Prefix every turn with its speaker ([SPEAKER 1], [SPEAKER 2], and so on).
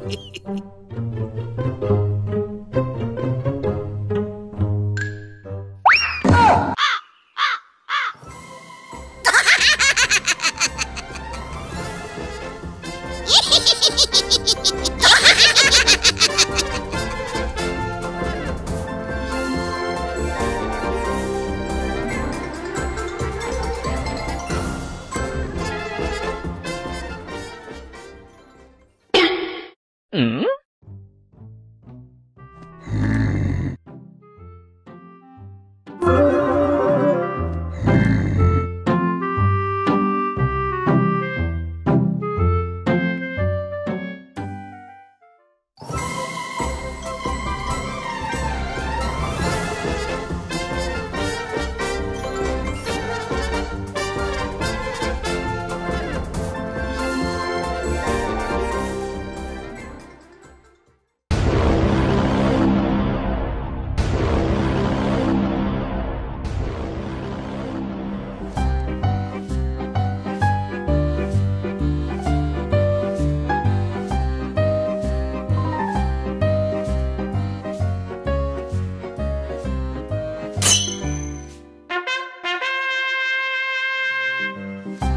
[SPEAKER 1] Hehehehe 嗯。Thank you.